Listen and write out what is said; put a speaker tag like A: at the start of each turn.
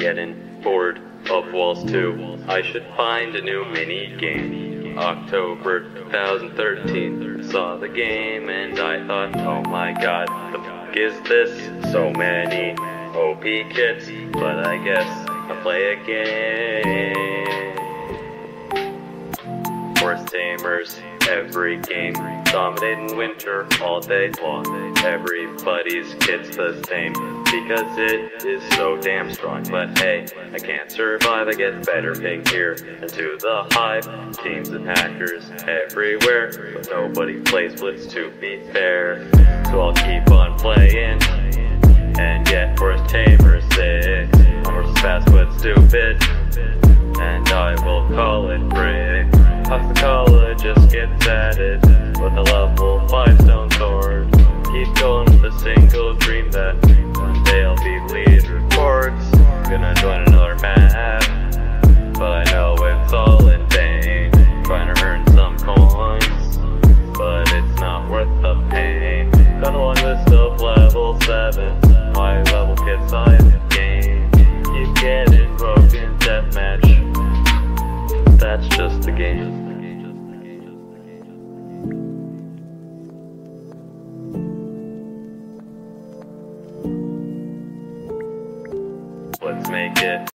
A: getting bored of Walls 2. I should find a new mini game. October 2013. Saw the game and I thought, oh my god, the fuck is this? So many OP kits, but I guess I'll play a tamers, every game, dominating winter all day long. Everybody's kit's the same because it is so damn strong. But hey, I can't survive, I get better ping here. And to the hive, teams and hackers everywhere. But nobody plays Blitz to be fair. So I'll keep on playing and get Horse Tamer 6. Horse is fast but stupid, and I will call it free gets added with a level 5 stone sword. Keep going with a single dream that one day I'll be lead reports. Gonna join another map, but I know it's all in vain. Trying to earn some coins, but it's not worth the pain. Got a long list of level 7, my level gets high in the game. Keep getting broken deathmatch, that's just the game. make it.